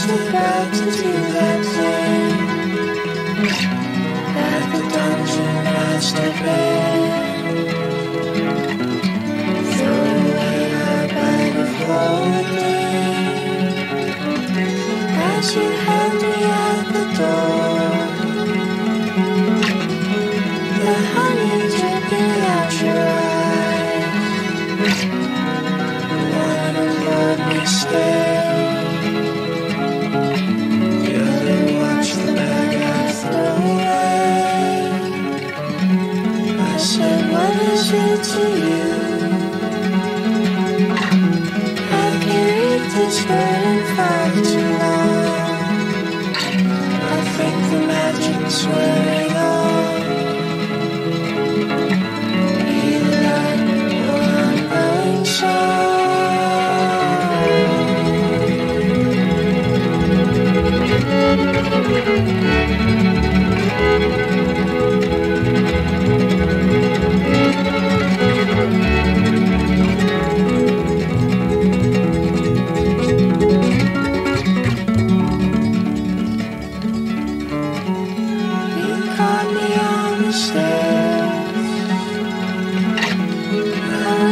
The bad carried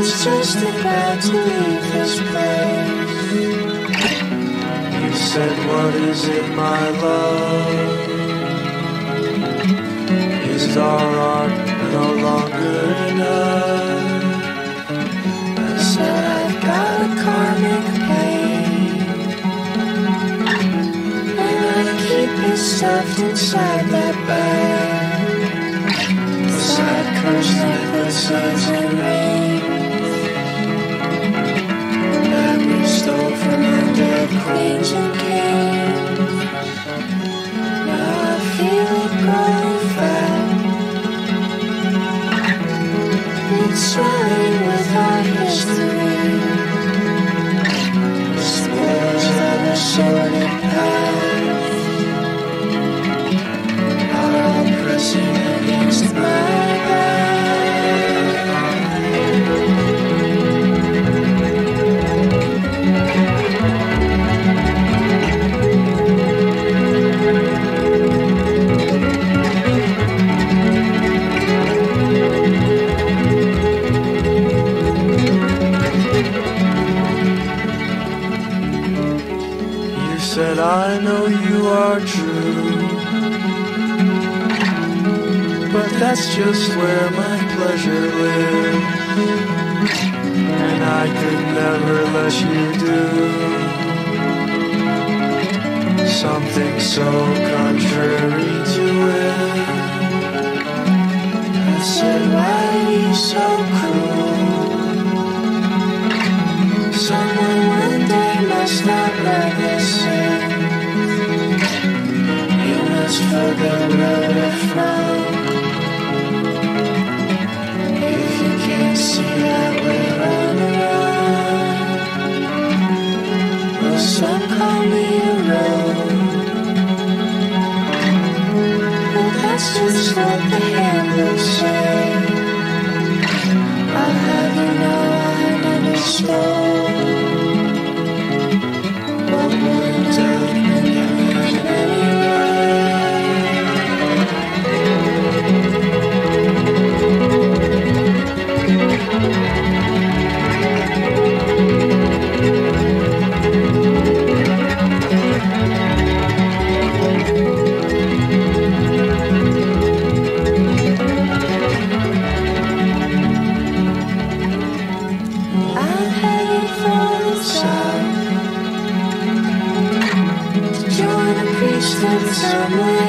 was just about to leave this place. You said, What is it, my love? Is our art no longer enough? I said, I've got a karmic pain. And I keep it stuffed inside that bag. Beside cursed necklaces and rings that's just where my pleasure lives. And I could never let you do something so contrary to it. I said, Why are you so cruel? Someone one day must not learn this sin. You must forget we're priesthood